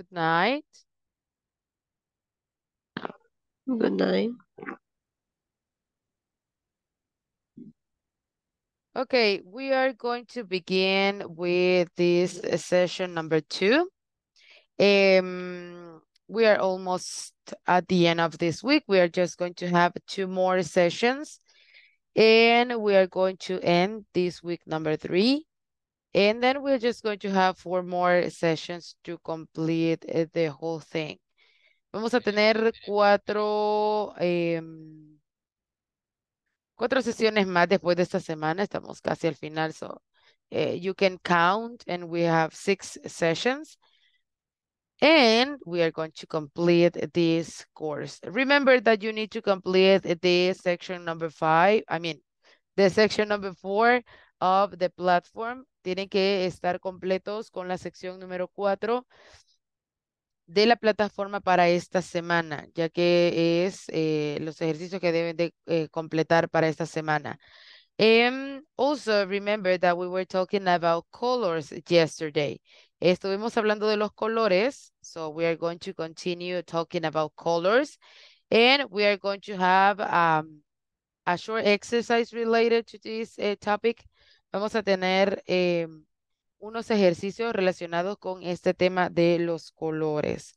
Good night. Good night. Okay, we are going to begin with this session number two. Um, we are almost at the end of this week. We are just going to have two more sessions and we are going to end this week number three. And then we're just going to have four more sessions to complete eh, the whole thing. Vamos a tener cuatro, em, cuatro sesiones más después de esta semana. Estamos casi al final, so uh, you can count and we have six sessions. And we are going to complete this course. Remember that you need to complete the section number five, I mean, the section number four of the platform. Tienen que estar completos con la sección número cuatro de la plataforma para esta semana, ya que es eh, los ejercicios que deben de eh, completar para esta semana. Um, also, remember that we were talking about colors yesterday. Estuvimos hablando de los colores, so we are going to continue talking about colors, and we are going to have um, a short exercise related to this uh, topic. Vamos a tener eh, unos ejercicios relacionados con este tema de los colores.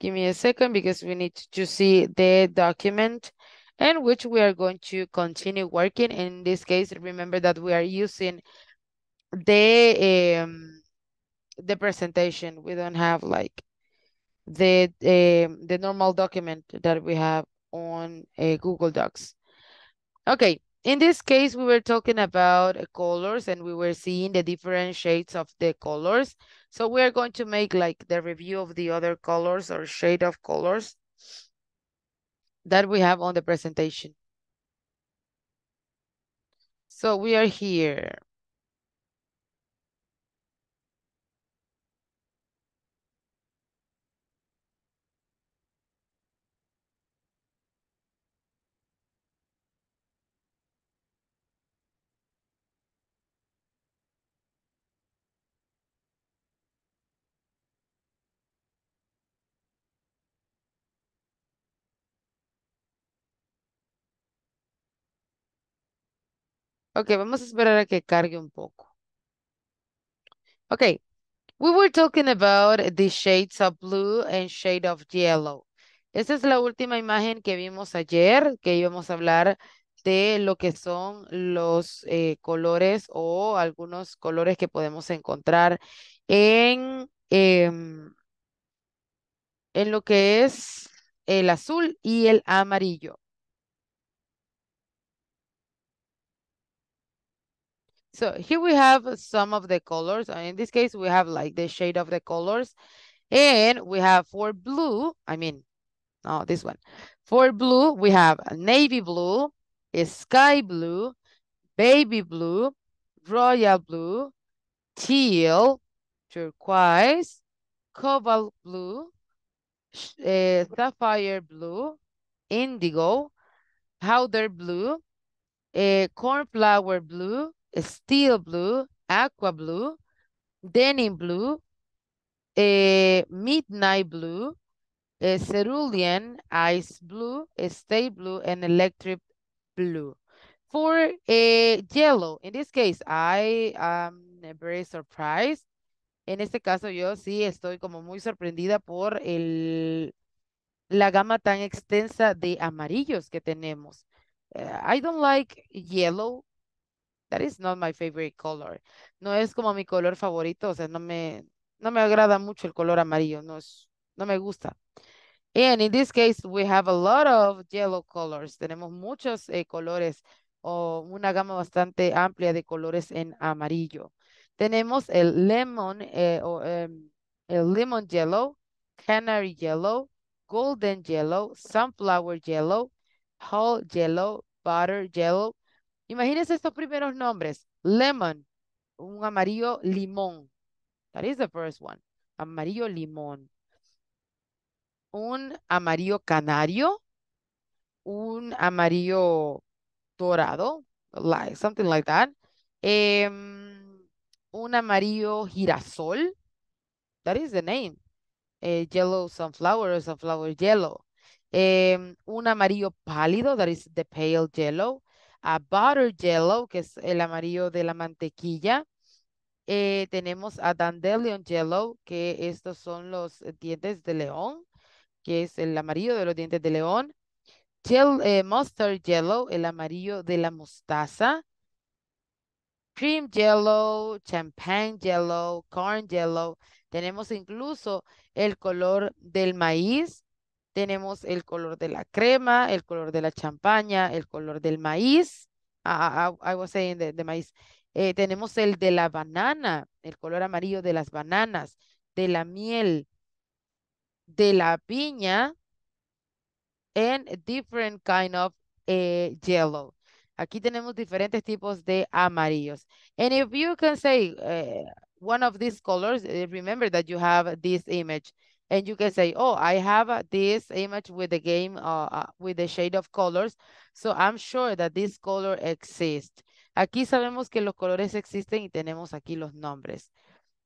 Give me a second because we need to see the document and which we are going to continue working. In this case, remember that we are using the um, the presentation. We don't have like the um, the normal document that we have on uh, Google Docs. Okay, in this case, we were talking about colors and we were seeing the different shades of the colors. So we're going to make like the review of the other colors or shade of colors that we have on the presentation. So we are here. Ok, vamos a esperar a que cargue un poco. Okay, we were talking about the shades of blue and shade of yellow. Esta es la última imagen que vimos ayer, que íbamos a hablar de lo que son los eh, colores o algunos colores que podemos encontrar en, em, en lo que es el azul y el amarillo. So here we have some of the colors. In this case, we have like the shade of the colors. And we have for blue, I mean, no, this one. For blue, we have navy blue, sky blue, baby blue, royal blue, teal, turquoise, cobalt blue, uh, sapphire blue, indigo, powder blue, uh, cornflower blue, steel blue, aqua blue, denim blue, uh, midnight blue, uh, cerulean, ice blue, stay blue, and electric blue. For uh, yellow, in this case, I am very surprised. En este caso, yo sí estoy como muy sorprendida por el, la gama tan extensa de amarillos que tenemos. Uh, I don't like yellow That is not my favorite color. No es como mi color favorito, o sea, no me, no me agrada mucho el color amarillo, no, es, no me gusta. And in this case, we have a lot of yellow colors. Tenemos muchos eh, colores o una gama bastante amplia de colores en amarillo. Tenemos el lemon, eh, o, um, el lemon yellow, canary yellow, golden yellow, sunflower yellow, whole yellow, butter yellow, Imagínense estos primeros nombres. Lemon, un amarillo limón. That is the first one. Amarillo limón. Un amarillo canario. un amarillo dorado, like something like that. Em, un amarillo girasol. That is the name. Eh, yellow sunflower sunflower yellow. Em, un amarillo pálido, that is the pale yellow. A butter yellow, que es el amarillo de la mantequilla. Eh, tenemos a dandelion yellow, que estos son los dientes de león, que es el amarillo de los dientes de león. Eh, mustard yellow, el amarillo de la mostaza. Cream yellow, champagne yellow, corn yellow. Tenemos incluso el color del maíz. Tenemos el color de la crema, el color de la champaña, el color del maíz. Ah, I, was saying de, maíz. Eh, tenemos el de la banana, el color amarillo de las bananas, de la miel, de la piña, and different kind of eh, yellow. Aquí tenemos diferentes tipos de amarillos. And if you can say uh, one of these colors, remember that you have this image. And you can say, oh, I have uh, this image with the game, uh, with the shade of colors. So I'm sure that this color exists. Aquí sabemos que los colores existen y tenemos aquí los nombres.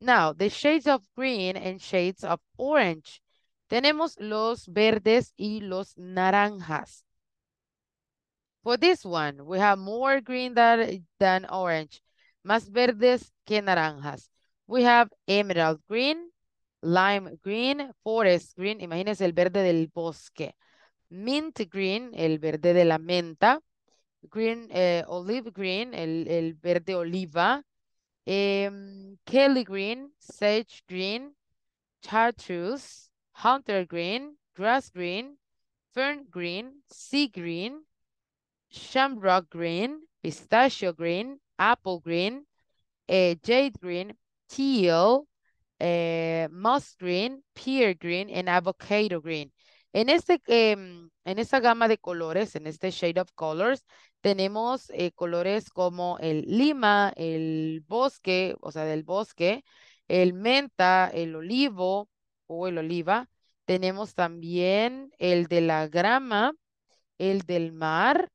Now, the shades of green and shades of orange. Tenemos los verdes y los naranjas. For this one, we have more green than, than orange. Más verdes que naranjas. We have emerald green, lime green, forest green. Imagínense el verde del bosque. Mint green, el verde de la menta. Green, eh, olive green, el, el verde oliva. Um, Kelly green, sage green, chartreuse, hunter green, grass green, fern green, sea green, shamrock green, pistachio green, apple green, eh, jade green, teal, eh, green, pear green, and avocado green. En, este, em, en esta gama de colores, en este shade of colors, tenemos eh, colores como el lima, el bosque, o sea, del bosque, el menta, el olivo, o el oliva. Tenemos también el de la grama, el del mar,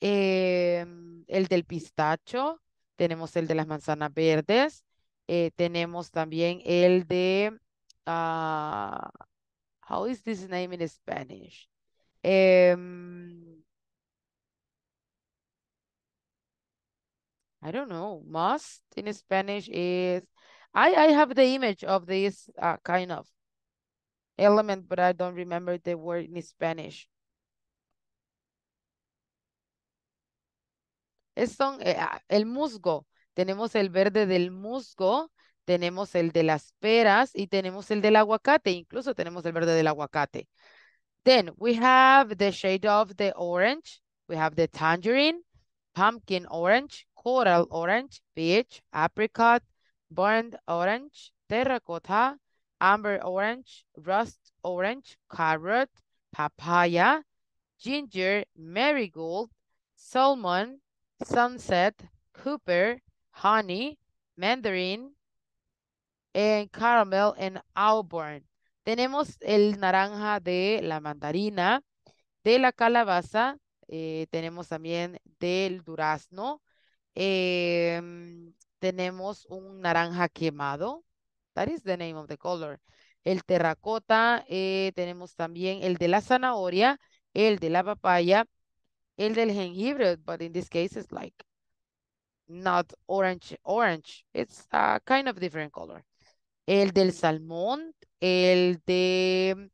em, el del pistacho, tenemos el de las manzanas verdes, eh, tenemos también el de, uh, how is this name in Spanish? Um, I don't know. Must in Spanish is, I, I have the image of this uh, kind of element, but I don't remember the word in Spanish. Es son, eh, ah, el musgo. Tenemos el verde del musgo, tenemos el de las peras y tenemos el del aguacate. Incluso tenemos el verde del aguacate. Then we have the shade of the orange. We have the tangerine, pumpkin orange, coral orange, peach, apricot, burnt orange, terracotta, amber orange, rust orange, carrot, papaya, ginger, marigold, salmon, sunset, cooper, honey, mandarin, and caramel and auburn. Tenemos el naranja de la mandarina, de la calabaza, eh, tenemos también del durazno, em, tenemos un naranja quemado, That is the name of the color. El terracota, eh, tenemos también el de la zanahoria, el de la papaya, el del jengibre, but in this case it's like not orange, orange. It's a kind of different color. El del salmón, el de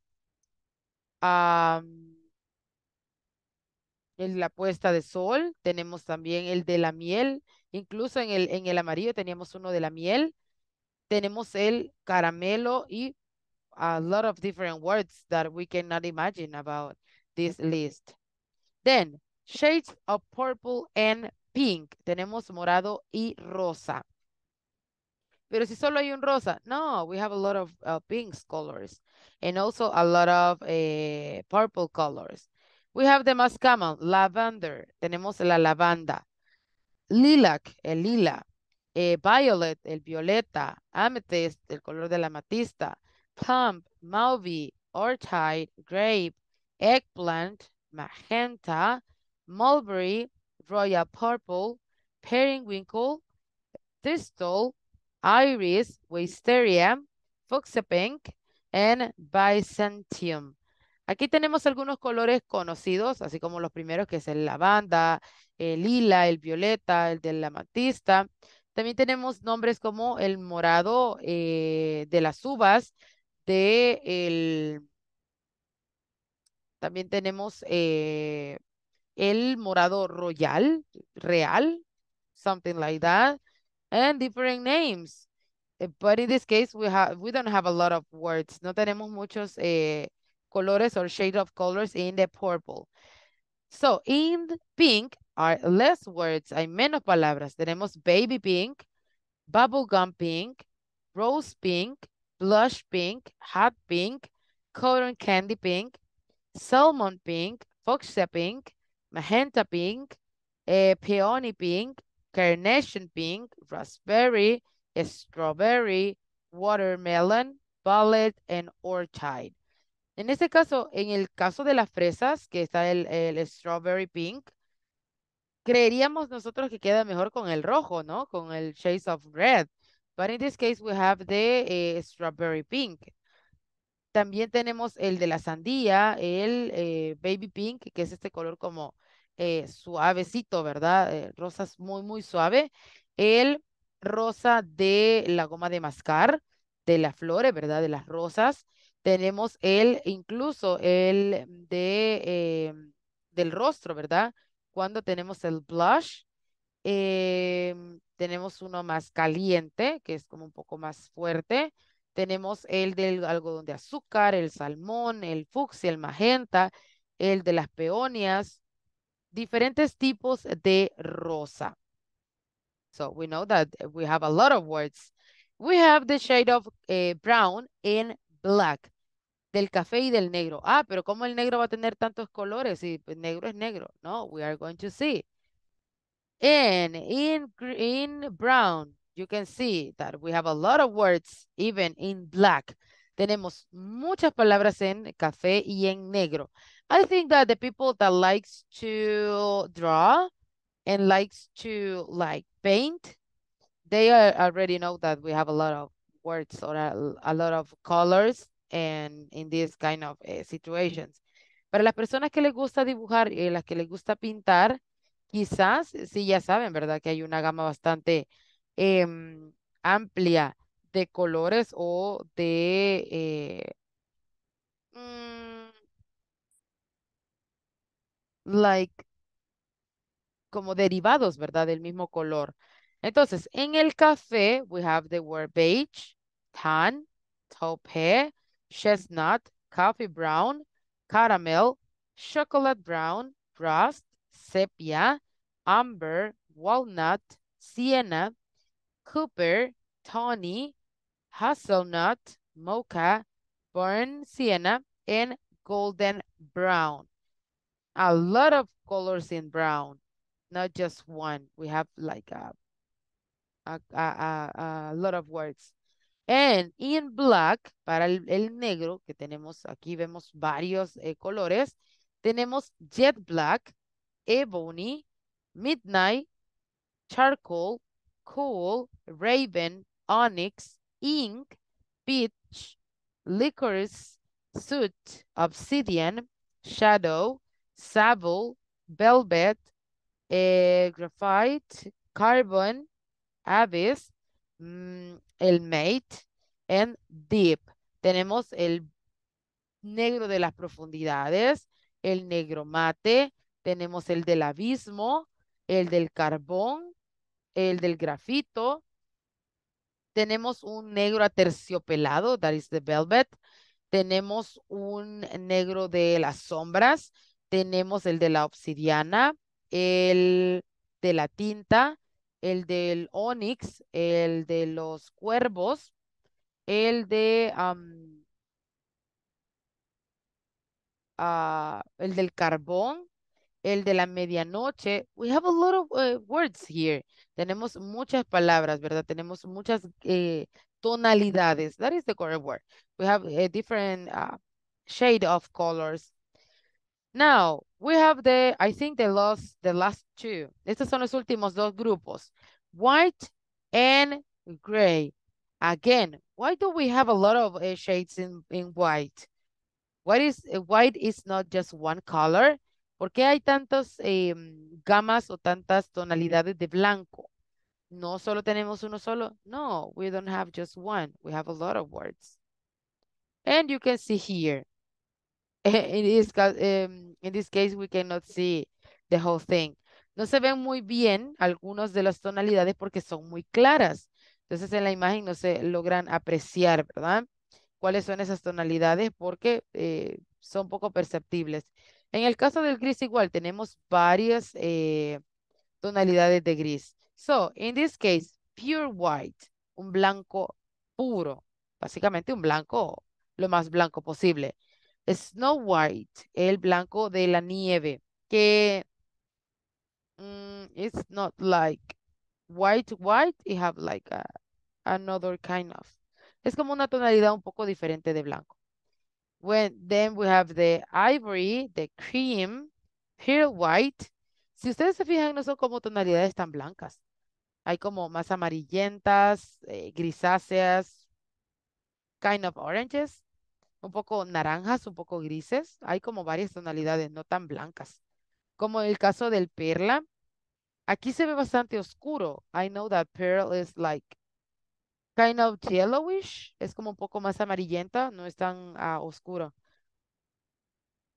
el la puesta de sol, tenemos también el de la miel, incluso en el, en el amarillo teníamos uno de la miel, tenemos el caramelo y a lot of different words that we cannot imagine about this list. Then, shades of purple and pink. Tenemos morado y rosa. Pero si solo hay un rosa, no, we have a lot of uh, pink colors and also a lot of uh, purple colors. We have the mascamon, lavender, tenemos la lavanda, lilac, el lila, eh, violet, el violeta, amethyst, el color de la amatista, plum, mauve, orchid, grape, eggplant, magenta, mulberry, royal purple, periwinkle, thistle, iris, wisteria, fuchsia pink, and byzantium. Aquí tenemos algunos colores conocidos, así como los primeros, que es el lavanda, el lila, el violeta, el de la amatista. También tenemos nombres como el morado eh, de las uvas, de el... También tenemos eh, el morado royal, real, something like that, and different names. Eh, but in this case, we have we don't have a lot of words. No tenemos muchos eh, colores or shade of colors in the purple. So, in pink are less words, hay menos palabras. Tenemos baby pink, bubblegum pink, rose pink, blush pink, hot pink, cotton candy pink, salmon pink, fuchsia pink, magenta pink, eh, peony pink, carnation pink, raspberry, strawberry, watermelon, violet, and orchid. En este caso, en el caso de las fresas, que está el, el strawberry pink, creeríamos nosotros que queda mejor con el rojo, ¿no? Con el shades of red. But in this case, we have the eh, strawberry pink. También tenemos el de la sandía, el eh, baby pink, que es este color como eh, suavecito, ¿verdad? rosas muy, muy suave. El rosa de la goma de mascar, de las flores, ¿verdad? De las rosas. Tenemos el, incluso el de, del rostro, ¿verdad? Cuando tenemos el blush, em, tenemos uno más caliente, que es como un poco más fuerte. Tenemos el del algodón de azúcar, el salmón, el fucsia, el magenta, el de las peonias, diferentes tipos de rosa. So we know that we have a lot of words. We have the shade of uh, brown in black. Del café y del negro. Ah, pero ¿cómo el negro va a tener tantos colores? Si pues, negro es negro. No, we are going to see. And in, in brown, you can see that we have a lot of words, even in black. Tenemos muchas palabras en café y en negro. I think that the people that likes to draw and likes to like paint, they already know that we have a lot of words or a, lot of colors and in this kind of eh, situations. Para las personas que les gusta dibujar y las que les gusta pintar, quizás sí ya saben, ¿verdad? Que hay una gama bastante em, amplia de colores o de... Eh, mm, like como derivados, ¿verdad? Del mismo color. Entonces, en el café, we have the word beige, tan, taupe, chestnut, coffee brown, caramel, chocolate brown, rust, sepia, amber, walnut, sienna, cooper, tawny, hazelnut, mocha, burnt sienna, and golden brown. A lot of colors in brown not just one. We have like a, a, a, a lot of words. And in black, para el, el, negro, que tenemos aquí, vemos varios eh, colores, tenemos jet black, ebony, midnight, charcoal, cool, raven, onyx, ink, peach, licorice, soot, obsidian, shadow, sable, velvet, eh, graphite, carbon, abyss, mm, el mate, and deep. Tenemos el negro de las profundidades, el negro mate, tenemos el del abismo, el del carbón, el del grafito, tenemos un negro aterciopelado, that is the velvet, tenemos un negro de las sombras, tenemos el de la obsidiana, el de la tinta, el del onix, el de los cuervos, el de ah, el del carbón, el de la medianoche. We have a lot of eh, words here. Tenemos muchas palabras, ¿verdad? Tenemos muchas eh, tonalidades. That is the correct word. We have a different uh, shade of colors. Now, we have the, I think the last, the last two. Estos son los últimos dos grupos. White and gray. Again, why do we have a lot of uh, shades in, in white? What is, uh, white is not just one color. ¿Por qué hay tantas eh, gamas o tantas tonalidades de blanco? No solo tenemos uno solo. No, we don't have just one. We have a lot of words. And you can see here. in, this, um, in case, we cannot see the whole thing. No se ven muy bien algunas de las tonalidades porque son muy claras. Entonces en la imagen no se logran apreciar, ¿verdad? ¿Cuáles son esas tonalidades? Porque eh, son poco perceptibles. En el caso del gris igual tenemos varias eh, tonalidades de gris. So, in this case, pure white, un blanco puro, básicamente un blanco lo más blanco posible. Snow White, el blanco de la nieve, que mm, it's not like white, white, it have like a, another kind of. Es como una tonalidad un poco diferente de blanco. When, then we have the ivory, the cream, pale white. Si ustedes se fijan, no son como tonalidades tan blancas. Hay como más amarillentas, eh, grisáceas, kind of oranges un poco naranjas, un poco grises. Hay como varias tonalidades, no tan blancas. Como el caso del perla. Aquí se ve bastante oscuro. I know that pearl is like kind of yellowish. Es como un poco más amarillenta, no es tan uh, oscuro.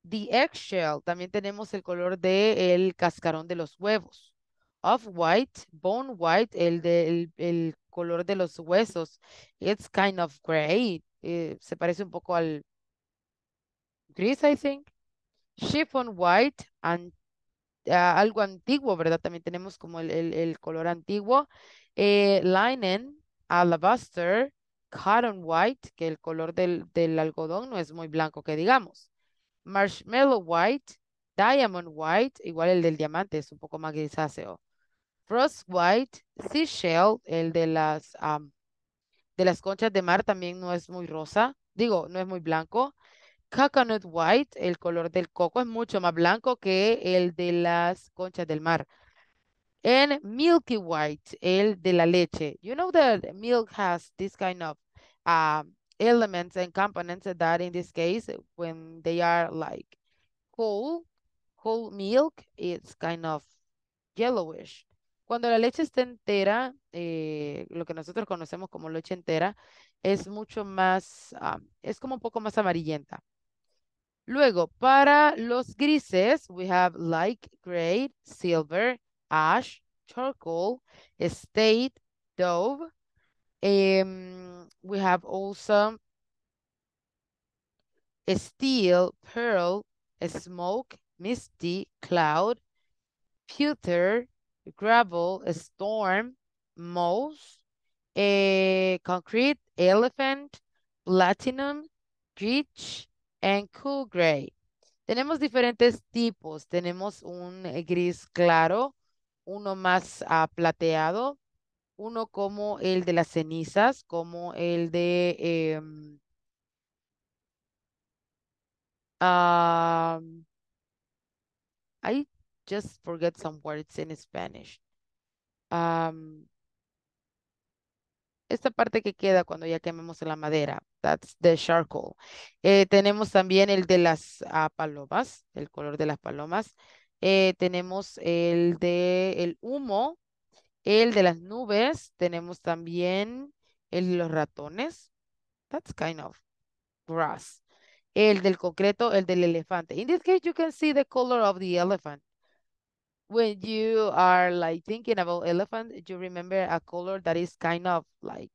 The eggshell, también tenemos el color de el cascarón de los huevos. Off white, bone white, el, de, el color de los huesos. It's kind of gray. Eh, se parece un poco al gris, I think. Chiffon white, ah, algo antiguo, ¿verdad? También tenemos como el, color antiguo. Eh, linen, alabaster, cotton white, que el color del, del algodón no es muy blanco, que digamos. Marshmallow white, diamond white, igual el del diamante es un poco más grisáceo. Frost white, seashell, el de las de las conchas de mar también no es muy rosa, digo, no es muy blanco. Coconut white, el color del coco es mucho más blanco que el de las conchas del mar. And milky white, el de la leche. You know that milk has this kind of uh, elements and components that in this case, when they are like whole, whole milk, it's kind of yellowish. Cuando la leche está entera, eh, lo que nosotros conocemos como leche entera, es mucho más, ah, es como un poco más amarillenta. Luego, para los grises, we have light gray, silver, ash, charcoal, state, dove. Um, we have also steel, pearl, smoke, misty, cloud, pewter, gravel, storm, moss, eh, concrete, elephant, platinum, rich, and cool gray. Tenemos diferentes tipos. Tenemos un gris claro, uno más uh, plateado, uno como el de las cenizas, como el de... Um, I just forget some words in Spanish. esta parte que queda cuando ya quememos la madera, that's the charcoal. Eh, tenemos también el de las ah, palomas, el color de las palomas. Eh, tenemos el de el humo, el de las nubes. Tenemos también el de los ratones. That's kind of grass. El del concreto, el del elefante. In this case, you can see the color of the elephant when you are like thinking about elephant, you remember a color that is kind of like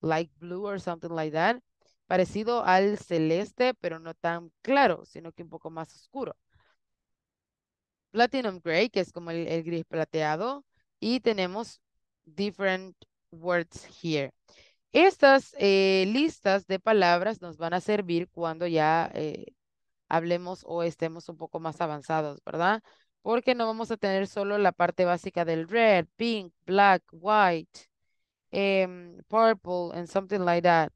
light blue or something like that. Parecido al celeste, pero no tan claro, sino que un poco más oscuro. Platinum gray, que es como el, gris plateado. Y tenemos different words here. Estas eh, listas de palabras nos van a servir cuando ya eh, hablemos o estemos un poco más avanzados, ¿verdad? porque no vamos a tener solo la parte básica del red, pink, black, white, um, purple, and something like that.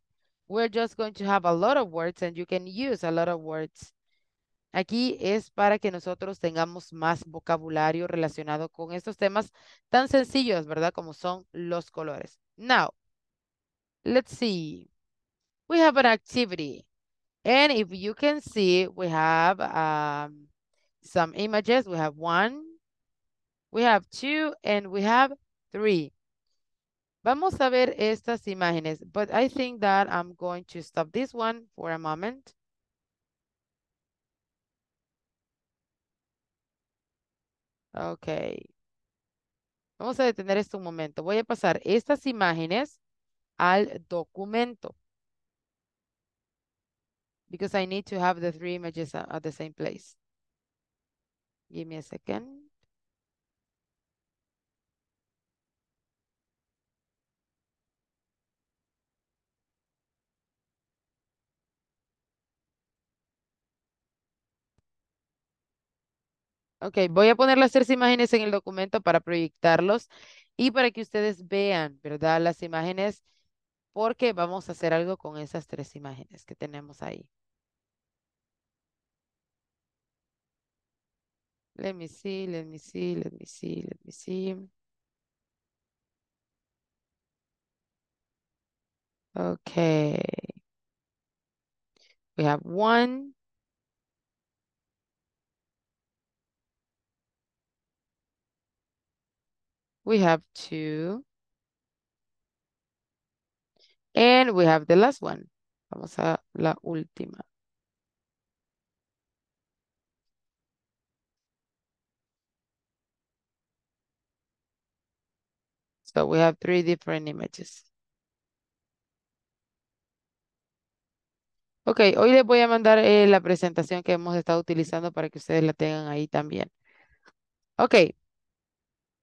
We're just going to have a lot of words and you can use a lot of words Aquí es para que nosotros tengamos más vocabulario relacionado con estos temas tan sencillos, ¿verdad? Como son los colores. Now, let's see. We have an activity. And if you can see, we have um, some images. We have one, we have two, and we have three. Vamos a ver estas imágenes, but I think that I'm going to stop this one for a moment. Ok. Vamos a detener esto un momento. Voy a pasar estas imágenes al documento. Because I need to have the three images at the same place. Give me a second. Ok, voy a poner las tres imágenes en el documento para proyectarlos y para que ustedes vean, ¿verdad? Las imágenes, porque vamos a hacer algo con esas tres imágenes que tenemos ahí. Let me see, let me see, let me see, let me see. Okay. We have one. We have two. And we have the last one. Vamos a la última. So we have three different images. Ok, hoy les voy a mandar eh, la presentación que hemos estado utilizando para que ustedes la tengan ahí también. Ok.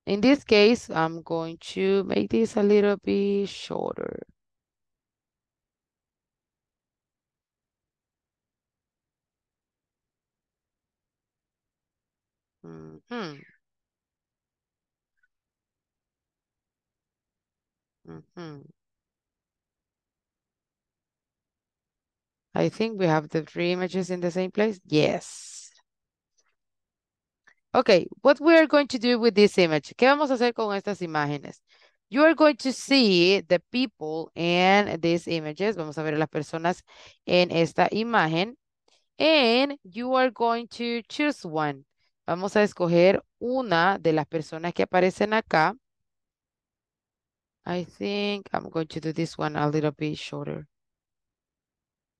In this case, I'm going to make this a little bit shorter. Mm -hmm. Mm -hmm. I think we have the three images in the same place. Yes. Okay, what we are going to do with this image? ¿Qué vamos a hacer con estas imágenes? You are going to see the people in these images. Vamos a ver a las personas en esta imagen. And you are going to choose one. Vamos a escoger una de las personas que aparecen acá. I think I'm going to do this one a little bit shorter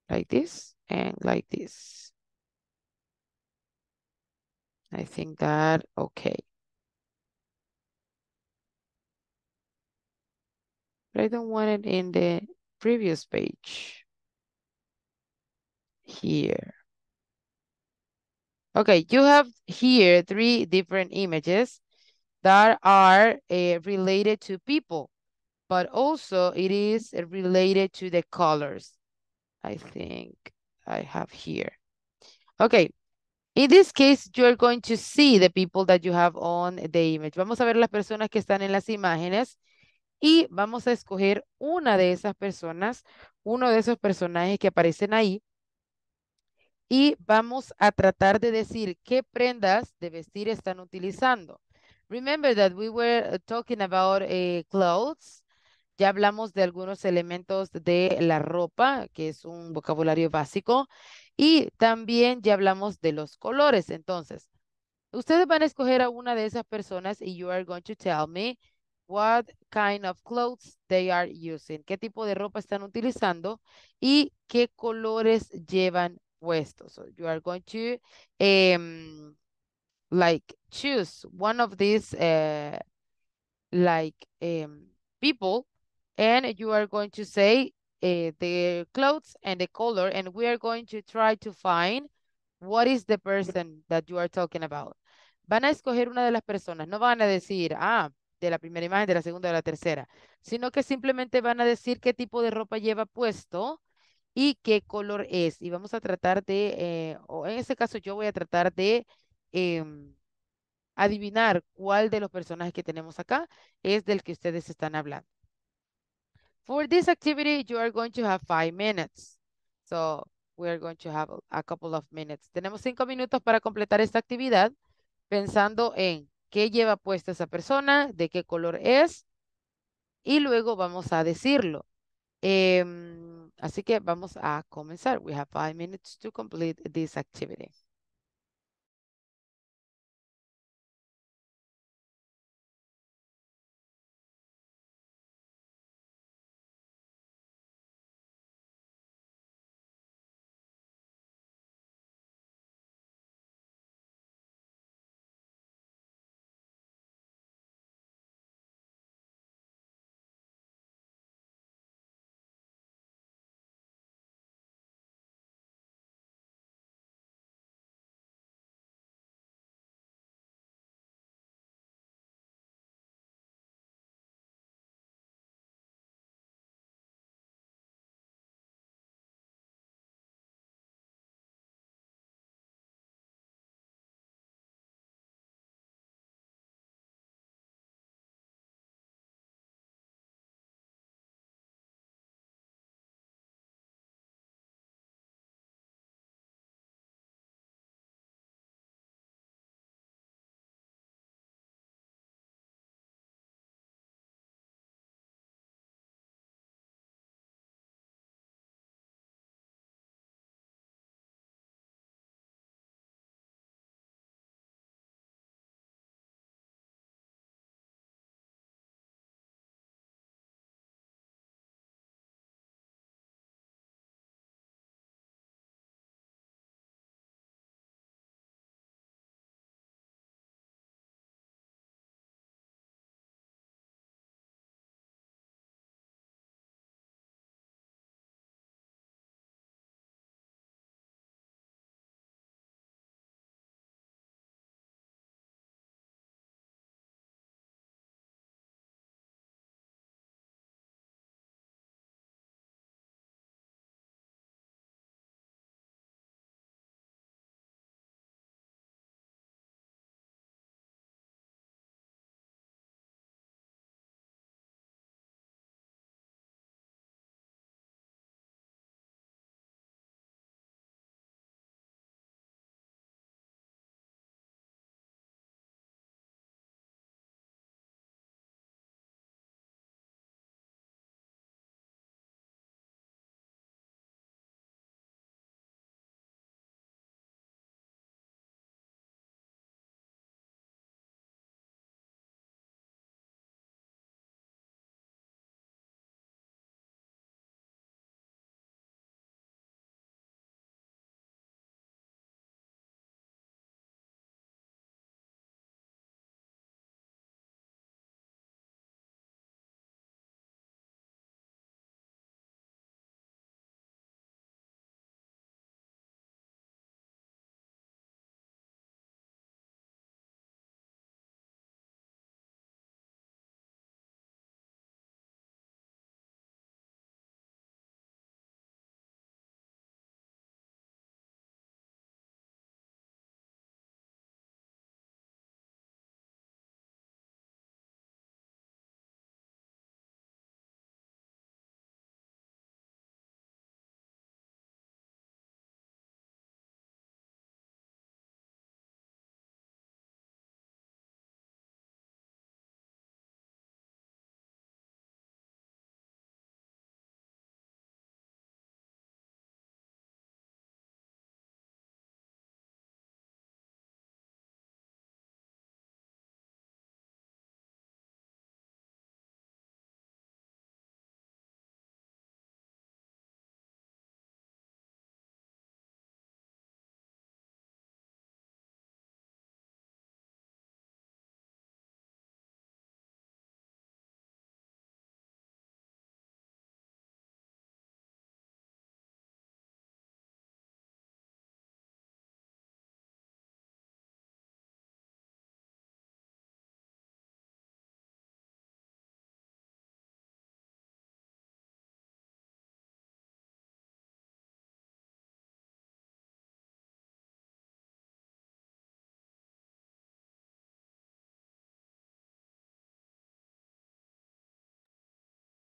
like this and like this. I think that okay. But I don't want it in the previous page. Here. Okay, you have here three different images that are uh, related to people, but also it is related to the colors. I think I have here. Okay. In this case, you're going to see the people that you have on the image. Vamos a ver las personas que están en las imágenes y vamos a escoger una de esas personas, uno de esos personajes que aparecen ahí y vamos a tratar de decir qué prendas de vestir están utilizando. Remember that we were talking about uh, clothes ya hablamos de algunos elementos de la ropa, que es un vocabulario básico, y también ya hablamos de los colores. Entonces, ustedes van a escoger a una de esas personas y you are going to tell me what kind of clothes they are using, qué tipo de ropa están utilizando y qué colores llevan puestos. So you are going to um, like choose one of these uh, like um, people and you are going to say uh, the clothes and the color and we are going to try to find what is the person that you are talking about. Van a escoger una de las personas, no van a decir, ah, de la primera imagen, de la segunda, de la tercera, sino que simplemente van a decir qué tipo de ropa lleva puesto y qué color es. Y vamos a tratar de, eh, o en este caso yo voy a tratar de eh, adivinar cuál de los personajes que tenemos acá es del que ustedes están hablando. For this activity, you are going to have five minutes. So we are going to have a, couple of minutes. Tenemos cinco minutos para completar esta actividad pensando en qué lleva puesta esa persona, de qué color es, y luego vamos a decirlo. Em, así que vamos a comenzar. We have five minutes to complete this activity.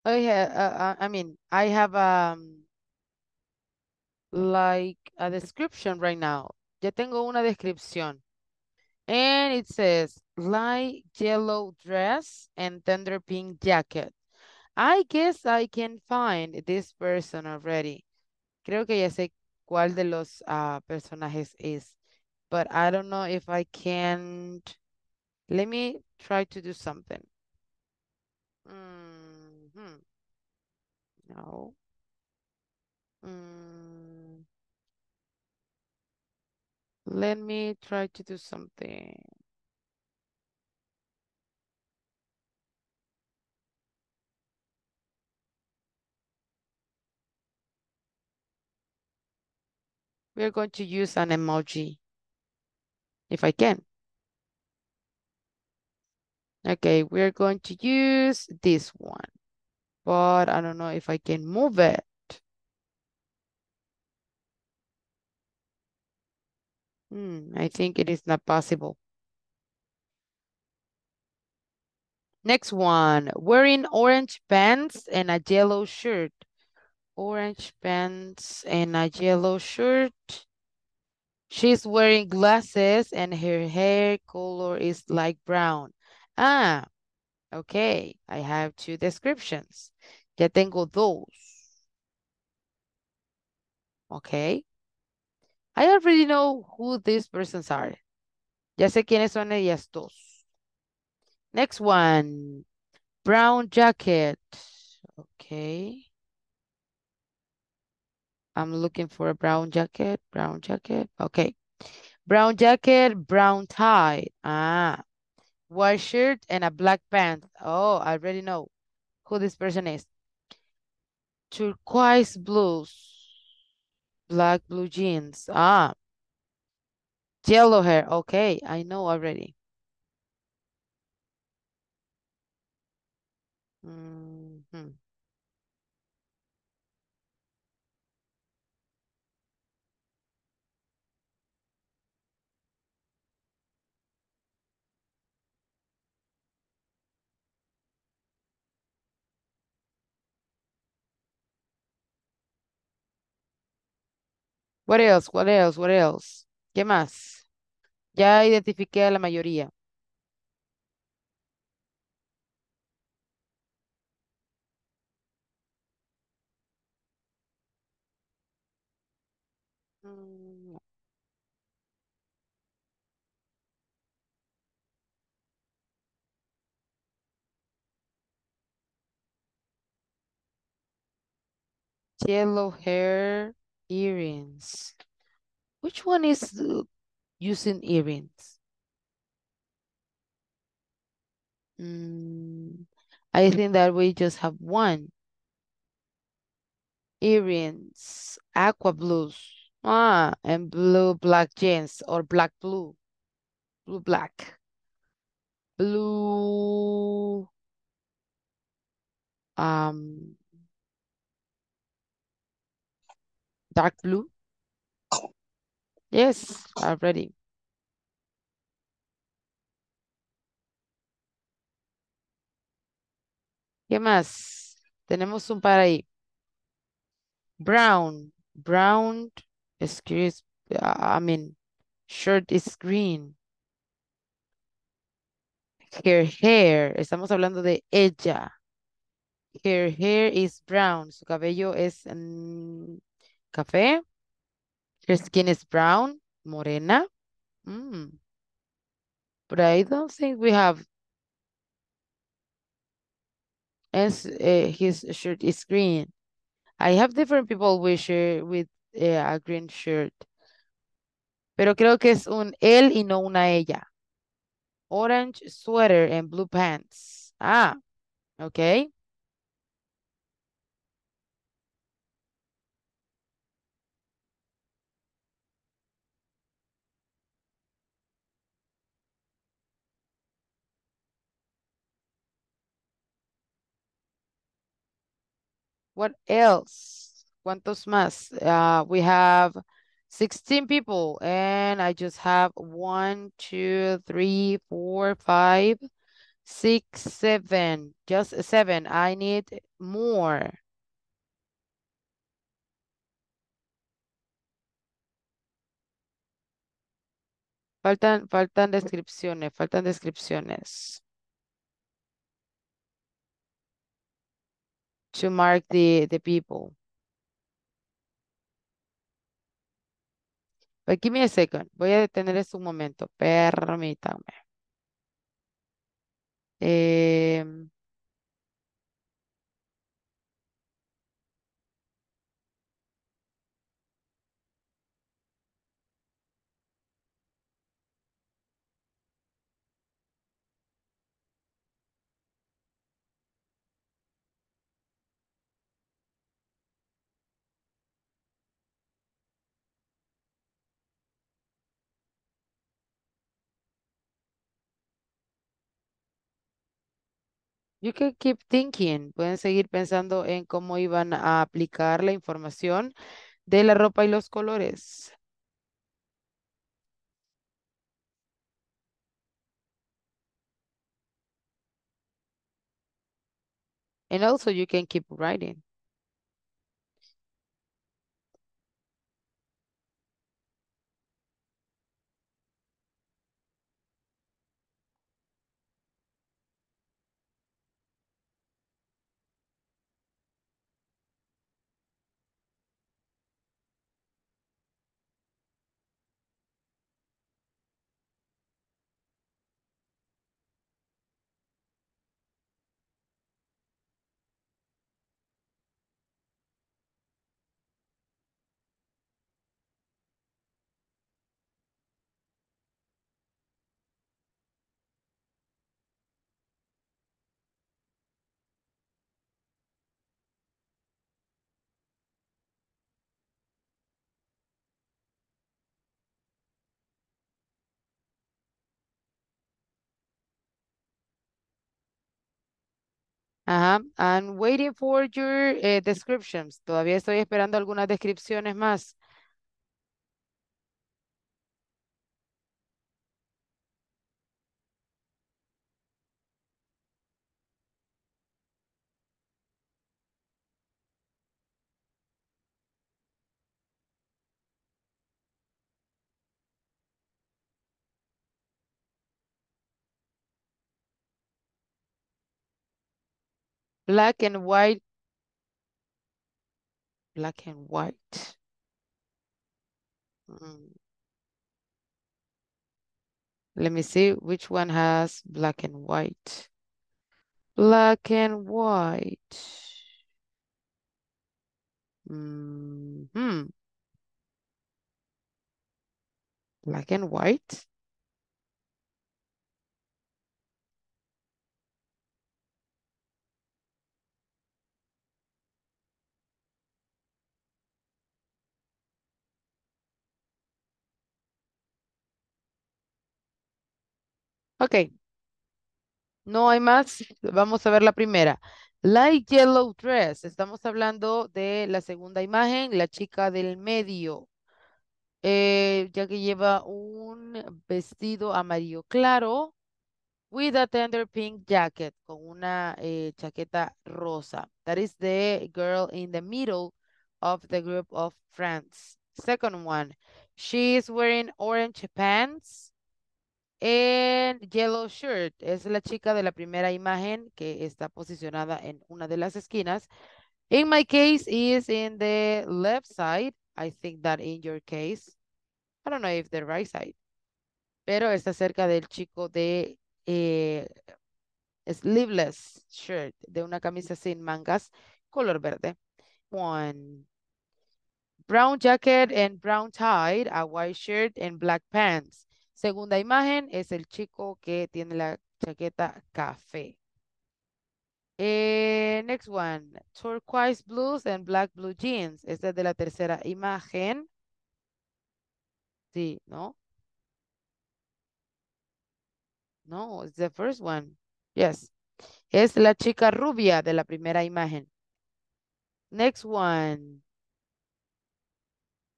I have, uh, I mean, I have um, like a description right now. Ya tengo una descripción. And it says, light yellow dress and tender pink jacket. I guess I can find this person already. Creo que ya sé cuál de los uh, personajes es. But I don't know if I can. Let me try to do something. Mm -hmm. No. Mm. Let me try to do something. We're going to use an emoji. If I can. Okay, we're going to use this one. But I don't know if I can move it. Hmm, I think it is not possible. Next one, wearing orange pants and a yellow shirt. Orange pants and a yellow shirt. She's wearing glasses and her hair color is like brown. Ah, okay. I have two descriptions. Ya tengo dos. Okay. I already know who these persons are. Ya sé quiénes son ellas dos. Next one. Brown jacket. Okay. I'm looking for a brown jacket. Brown jacket. Okay. Brown jacket, brown tie. Ah. White shirt and a black pant. Oh, I already know who this person is. Turquoise blues. Black blue jeans. Ah. Yellow hair. Okay, I know already. Mm -hmm. What else? What else? What else? ¿Qué más? Ya identifiqué a la mayoría. Mm. Yellow hair, earrings. Which one is uh, using earrings? Mm, I think that we just have one. Earrings, aqua blues. Ah, and blue black jeans or black blue. Blue black. Blue. Um, dark blue. Yes, already. ¿Qué más? Tenemos un par ahí. Brown. Brown. Excuse, I mean, shirt is green. Her hair. Estamos hablando de ella. Her hair is brown. Su cabello es mm, café. Her skin is brown. Morena. Mm. But I don't think we have as uh, his shirt is green. I have different people with shirt, with uh, a green shirt. Pero creo que es un él y no una ella. Orange sweater and blue pants. Ah, okay. What else? ¿Cuántos más? Uh, we have 16 people and I just have one, two, three, four, five, six, seven. Just seven. I need more. Faltan, faltan descripciones, faltan descripciones. To mark the, the people. But give me a second. Voy a detener esto un momento. Permítanme. Em, You can keep thinking. Pueden seguir pensando en cómo iban a aplicar la información de la ropa y los colores. And also you can keep writing. Ajá. I'm waiting for your eh, descriptions. Todavía estoy esperando algunas descripciones más. Black and white. Black and white. Mm. Let me see which one has black and white. Black and white. Mm -hmm. Black and white. Ok. No hay más. Vamos a ver la primera. Light yellow dress. Estamos hablando de la segunda imagen, la chica del medio. Eh, ya que lleva un vestido amarillo claro with a tender pink jacket, con una eh, chaqueta rosa. That is the girl in the middle of the group of friends. Second one, she is wearing orange pants and yellow shirt. Es la chica de la primera imagen que está posicionada en una de las esquinas. In my case is in the left side. I think that in your case, I don't know if the right side, pero está cerca del chico de eh, sleeveless shirt, de una camisa sin mangas, color verde. One. Brown jacket and brown tie, a white shirt and black pants. Segunda imagen es el chico que tiene la chaqueta café. Eh, next one, turquoise blues and black blue jeans. Esta es de la tercera imagen. Sí, ¿no? No, it's the first one. Yes. Es la chica rubia de la primera imagen. Next one.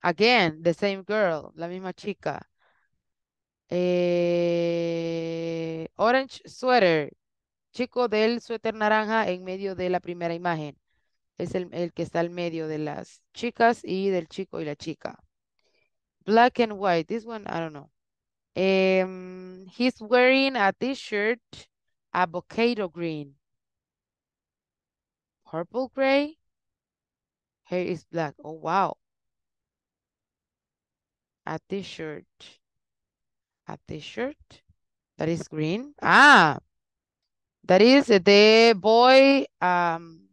Again, the same girl, la misma chica. Eh, orange sweater. Chico del suéter naranja en medio de la primera imagen. Es el, el que está al medio de las chicas y del chico y la chica. Black and white. This one, I don't know. Um, he's wearing a t-shirt, avocado green. Purple gray. Hair is black. Oh, wow. A t-shirt. A t-shirt that is green. Ah, that is the boy um,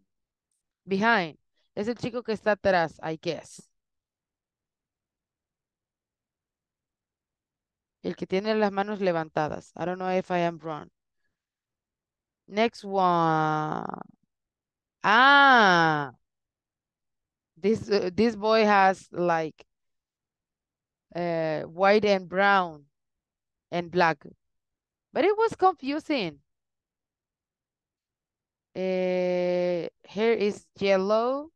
behind. Es el chico que está atrás, I guess. El que tiene las manos levantadas. I don't know if I am wrong. Next one. Ah. This, uh, this boy has like uh, white and brown and black. But it was confusing. Uh, hair is yellow.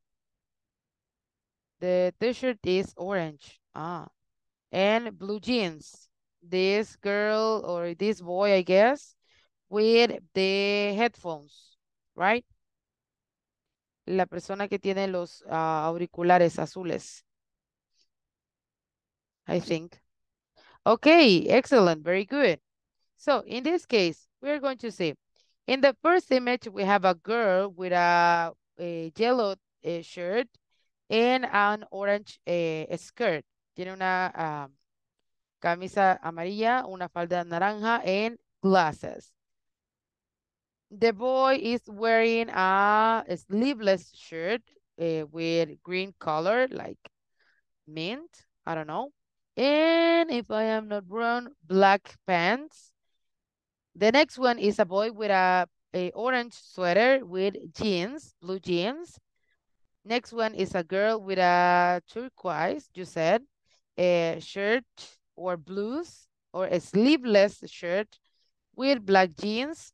The t-shirt is orange. Ah. And blue jeans. This girl or this boy, I guess, with the headphones, right? La persona que tiene los uh, auriculares azules. I think. Okay, excellent, very good. So in this case, we're going to see, in the first image, we have a girl with a, a yellow uh, shirt and an orange uh, skirt. Tiene una um, camisa amarilla, una falda naranja, and glasses. The boy is wearing a, a sleeveless shirt uh, with green color, like mint, I don't know. And if I am not wrong, black pants. The next one is a boy with a, a orange sweater with jeans, blue jeans. Next one is a girl with a turquoise, you said, a shirt or blues or a sleeveless shirt with black jeans.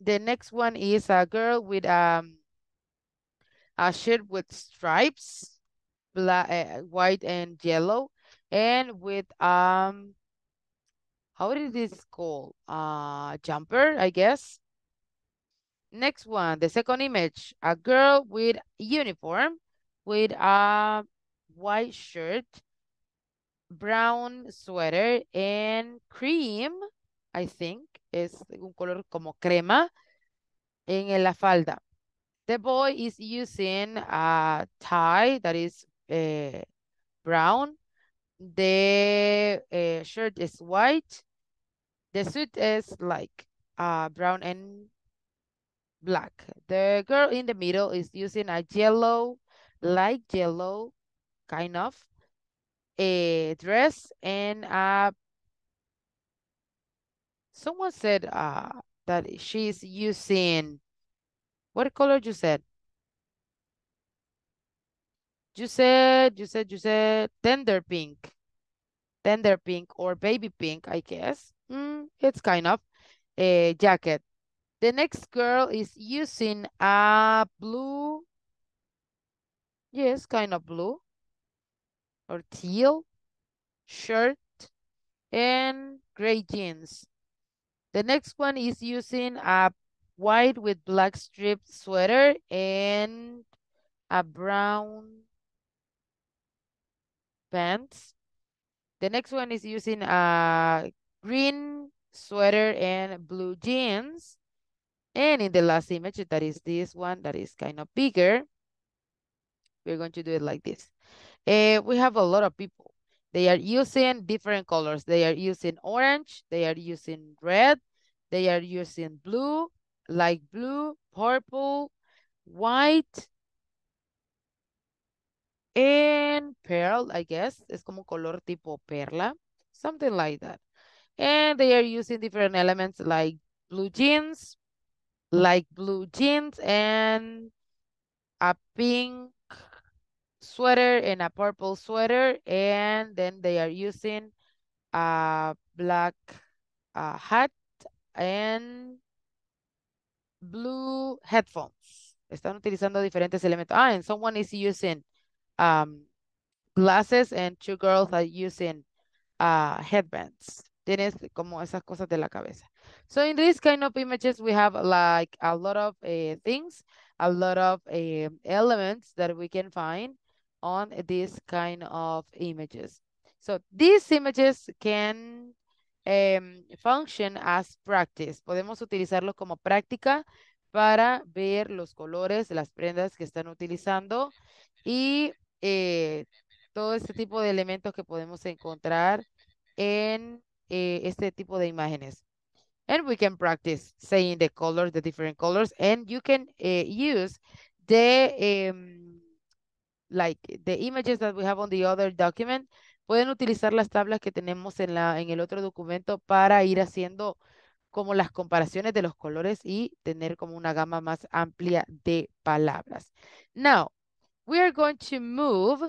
The next one is a girl with um, a shirt with stripes, black, uh, white and yellow, and with um, how is this called? Uh, jumper, I guess. Next one, the second image, a girl with uniform, with a white shirt, brown sweater, and cream, I think, es un color como crema en la falda. The boy is using a tie that is uh, brown. The uh, shirt is white. The suit is like uh, brown and black. The girl in the middle is using a yellow, light yellow, kind of, a dress and a someone said uh, that she's using, what color you said? You said, you said, you said tender pink. Tender pink or baby pink, I guess. Mm, it's kind of a jacket. The next girl is using a blue, yes, kind of blue or teal shirt and gray jeans. The next one is using a white with black striped sweater and a brown pants. The next one is using a green sweater and blue jeans. And in the last image, that is this one that is kind of bigger. We're going to do it like this. Uh, we have a lot of people. They are using different colors. They are using orange. They are using red. They are using blue, light blue, purple, white, and pearl, I guess. Es como color tipo perla, something like that. And they are using different elements like blue jeans, like blue jeans, and a pink sweater and a purple sweater. And then they are using a black uh, hat and blue headphones. Están utilizando diferentes elementos. Ah, and someone is using um, glasses and two girls are using uh, headbands. Tienes como esas cosas de la cabeza. So in this kind of images, we have like a lot of uh, things, a lot of uh, elements that we can find on this kind of images. So these images can em, function as practice. Podemos utilizarlo como práctica para ver los colores, las prendas que están utilizando y eh, todo este tipo de elementos que podemos encontrar en eh, este tipo de imágenes. And we can practice saying the colors, the different colors, and you can uh, use the um, like the images that we have on the other document. Pueden utilizar las tablas que tenemos en, la, en el otro documento para ir haciendo como las comparaciones de los colores y tener como una gama más amplia de palabras. Now, we are going to move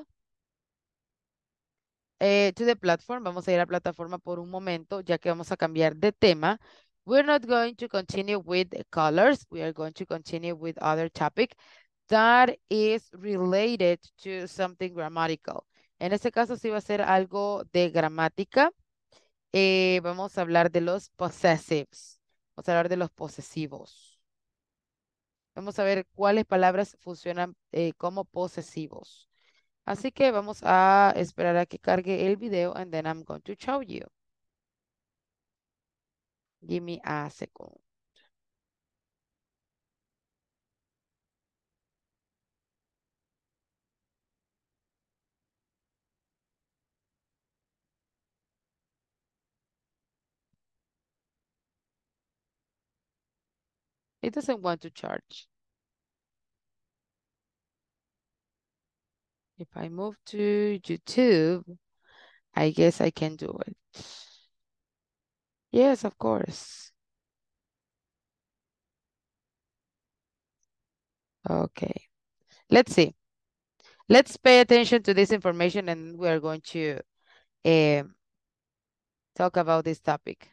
eh, to the platform. Vamos a ir a la plataforma por un momento, ya que vamos a cambiar de tema. We're not going to continue with colors. We are going to continue with other topic that is related to something grammatical. En este caso sí va a ser algo de gramática. Eh, vamos a hablar de los possessives. Vamos a hablar de los posesivos. Vamos a ver cuáles palabras funcionan eh, como posesivos. Así que vamos a esperar a que cargue el video and then I'm going to show you. Give me a second. It doesn't want to charge. If I move to YouTube, I guess I can do it. Yes, of course. Okay. Let's see. Let's pay attention to this information and we are going to um, talk about this topic.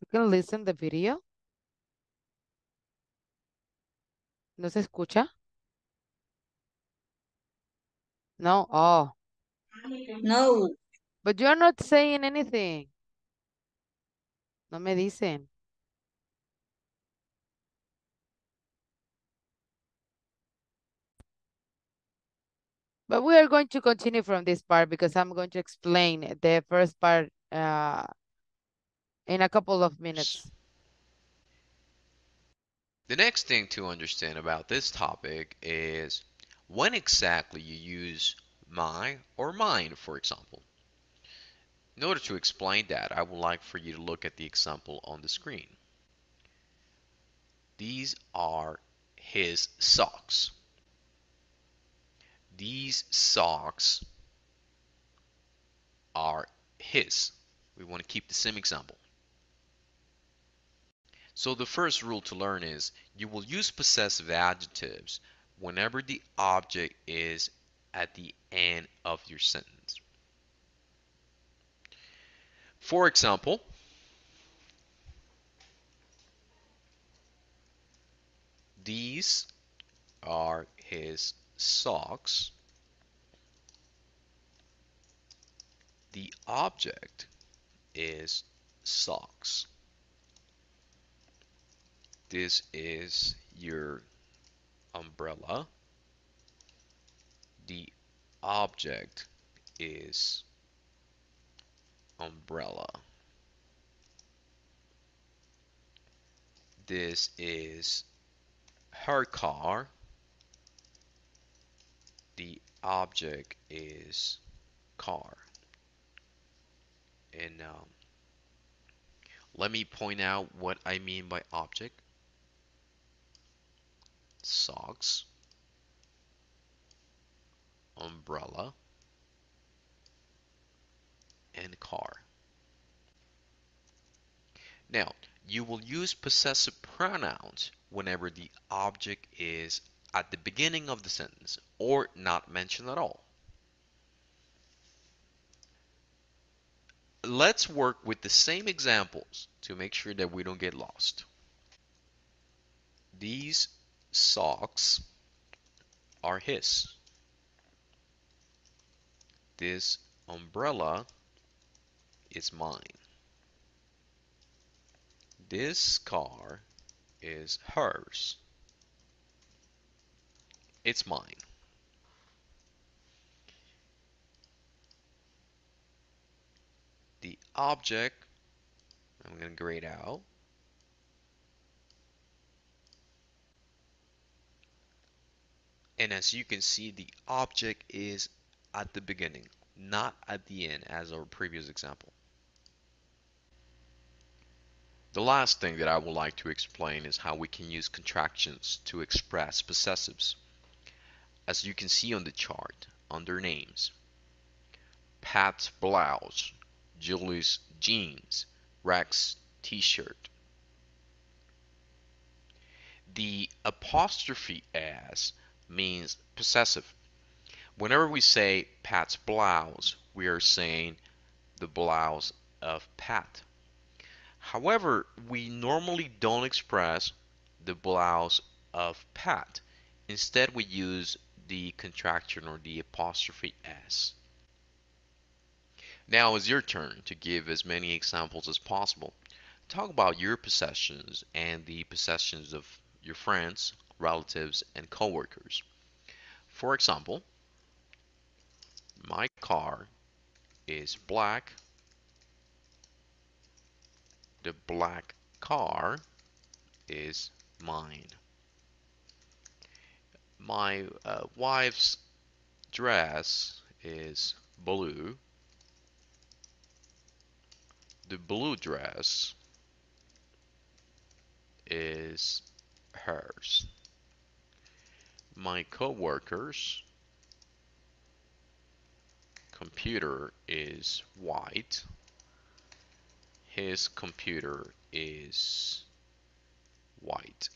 You can listen the video. ¿No se escucha? No, oh. No. But you're not saying anything. No me dicen. But we are going to continue from this part because I'm going to explain the first part uh, in a couple of minutes. The next thing to understand about this topic is when exactly you use my or mine, for example. In order to explain that, I would like for you to look at the example on the screen. These are his socks. These socks are his. We want to keep the same example. So the first rule to learn is you will use possessive adjectives whenever the object is at the end of your sentence. For example, these are his socks. The object is socks. This is your umbrella. The object is umbrella. This is her car. The object is car. And um, let me point out what I mean by object. Socks, umbrella, and car. Now, you will use possessive pronouns whenever the object is at the beginning of the sentence or not mentioned at all. Let's work with the same examples to make sure that we don't get lost. These socks are his. This umbrella is mine. This car is hers. It's mine. The object, I'm going to grade out. And as you can see, the object is at the beginning, not at the end as our previous example. The last thing that I would like to explain is how we can use contractions to express possessives. As you can see on the chart, under names, Pat's blouse, Julie's jeans, Rex t-shirt. The apostrophe s means possessive. Whenever we say Pat's blouse, we are saying the blouse of Pat. However, we normally don't express the blouse of Pat. Instead, we use the contraction or the apostrophe S. Now it's your turn to give as many examples as possible. Talk about your possessions and the possessions of your friends, relatives, and coworkers. For example, my car is black the black car is mine. My uh, wife's dress is blue. The blue dress is hers. My coworker's computer is white his computer is white.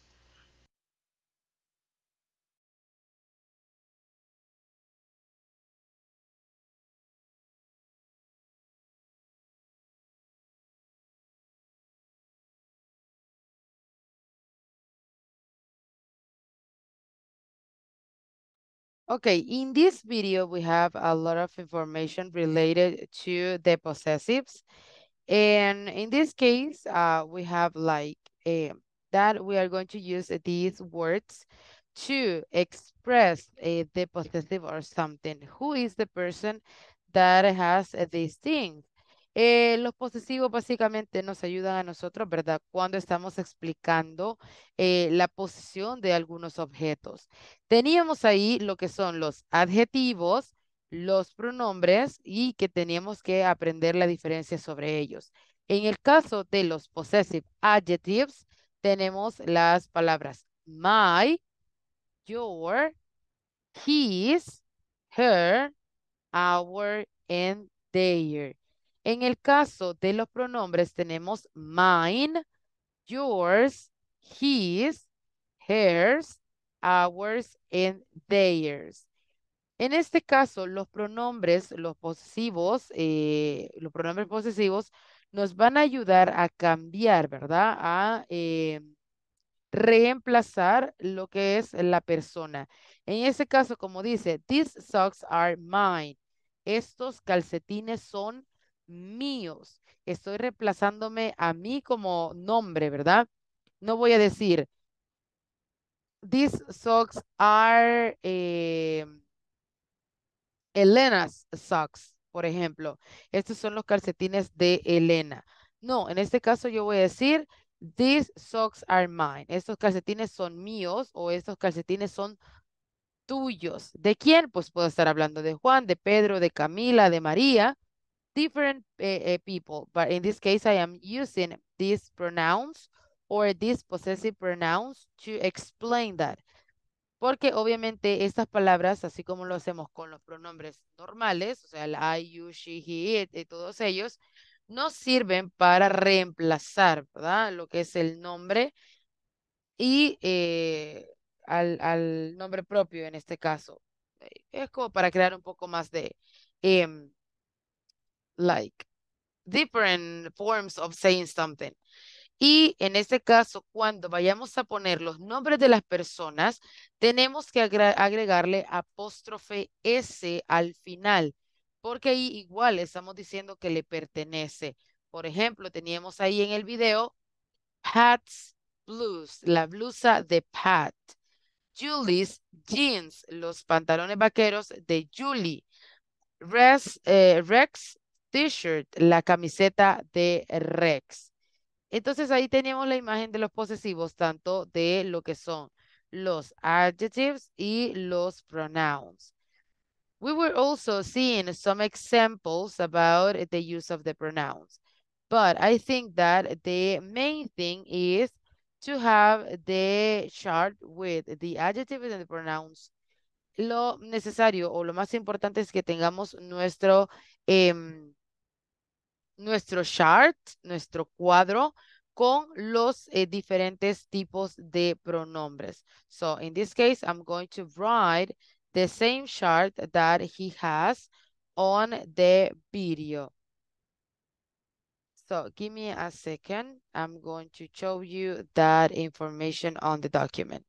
Okay, in this video, we have a lot of information related to the possessives. And in this case, uh, we have like a, that we are going to use these words to express a, the possessive or something. Who is the person that has eh, these things? Eh, los posesivos básicamente nos ayudan a nosotros, ¿verdad? Cuando estamos explicando eh, la posición de algunos objetos. Teníamos ahí lo que son los adjetivos, los pronombres y que teníamos que aprender la diferencia sobre ellos. En el caso de los possessive adjectives, tenemos las palabras my, your, his, her, our, and their. En el caso de los pronombres tenemos mine, yours, his, hers, ours, and theirs. En este caso, los pronombres, los posesivos, eh, los pronombres posesivos nos van a ayudar a cambiar, ¿verdad? A eh, reemplazar lo que es la persona. En ese caso, como dice, these socks are mine. Estos calcetines son míos. Estoy reemplazándome a mí como nombre, ¿verdad? No voy a decir, these socks are eh, Elena's socks, por ejemplo. Estos son los calcetines de Elena. No, en este caso yo voy a decir, these socks are mine. Estos calcetines son míos o estos calcetines son tuyos. ¿De quién? Pues puedo estar hablando de Juan, de Pedro, de Camila, de María. Different eh, eh, people. But in this case, I am using these pronouns or these possessive pronouns to explain that. Porque obviamente estas palabras, así como lo hacemos con los pronombres normales, o sea, el I, you, she, he, y todos ellos, nos sirven para reemplazar, ¿verdad? Lo que es el nombre y eh, al, nombre propio en este caso. Es como para crear un poco más de, em, like, different forms of saying something. Y en este caso, cuando vayamos a poner los nombres de las personas, tenemos que agregarle apóstrofe S al final, porque ahí igual estamos diciendo que le pertenece. Por ejemplo, teníamos ahí en el video Pat's Blues, la blusa de Pat. Julie's jeans, los pantalones vaqueros de Julie. Rex, eh, Rex t-shirt, la camiseta de Rex. Entonces ahí tenemos la imagen de los posesivos, tanto de lo que son los adjectives y los pronouns. We were also seeing some examples about the use of the pronouns. But I think that the main thing is to have the chart with the adjectives and the pronouns. Lo necesario o lo más importante es que tengamos nuestro em, nuestro chart, nuestro cuadro con los eh, diferentes tipos de pronombres. So in this case, I'm going to write the same chart that he has on the video. So give me a second. I'm going to show you that information on the document.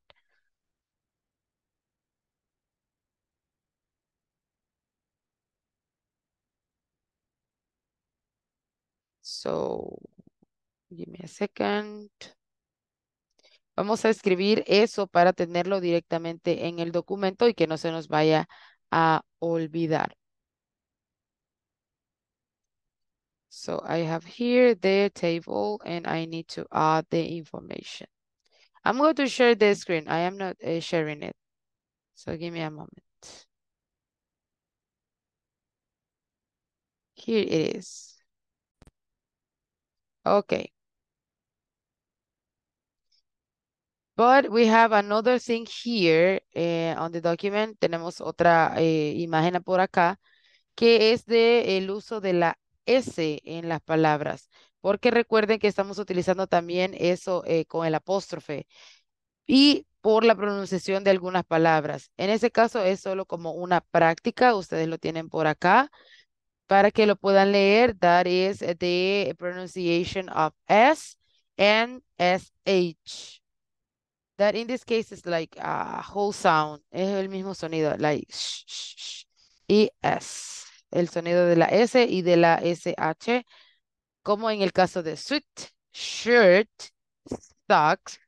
So, give me a second. Vamos a escribir eso para tenerlo directamente en el documento y que no se nos vaya a olvidar. So I have here the table and I need to add the information. I'm going to share the screen. I am not uh, sharing it. So give me a moment. Here it is. Okay. But we have another thing here eh, on the document. Tenemos otra eh, imagen por acá que es de el uso de la S en las palabras. Porque recuerden que estamos utilizando también eso eh, con el apóstrofe y por la pronunciación de algunas palabras. En ese caso es solo como una práctica. Ustedes lo tienen por acá para que lo puedan leer, that is the pronunciation of S and SH. That in this case is like a whole sound. Es el mismo sonido, like sh, sh, sh, y S. El sonido de la S y de la SH, como en el caso de suit, shirt, socks,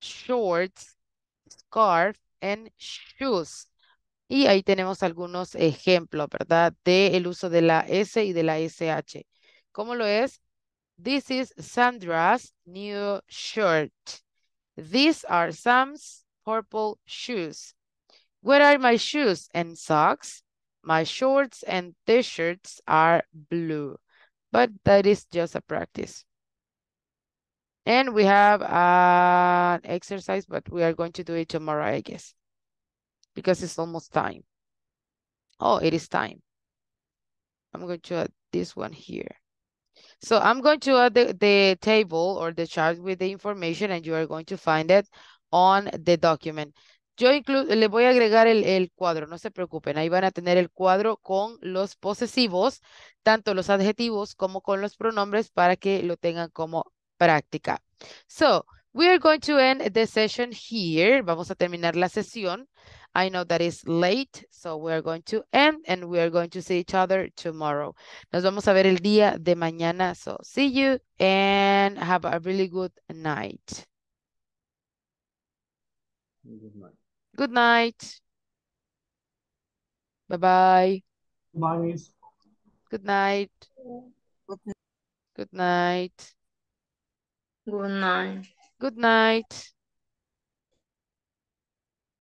shorts, scarf, and shoes. Y ahí tenemos algunos ejemplos, ¿verdad? De el uso de la S y de la SH. ¿Cómo lo es? This is Sandra's new shirt. These are Sam's purple shoes. Where are my shoes and socks? My shorts and t-shirts are blue. But that is just a practice. And we have an exercise, but we are going to do it tomorrow, I guess. Because it's almost time. Oh, it is time. I'm going to add this one here. So I'm going to add the, table or the chart with the information and you are going to find it on the document. Yo le voy a agregar el, el, cuadro, no se preocupen, ahí van a tener el cuadro con los posesivos, tanto los adjetivos como con los pronombres para que lo tengan como práctica. So, we are going to end the session here. Vamos a terminar la sesión. I know that it's late, so we are going to end and we are going to see each other tomorrow. Nos vamos a ver el día de mañana. So, see you and have a really good night. Good night. Good night. Bye-bye. Bye, miss. Good night. Good night. Good night. Good night.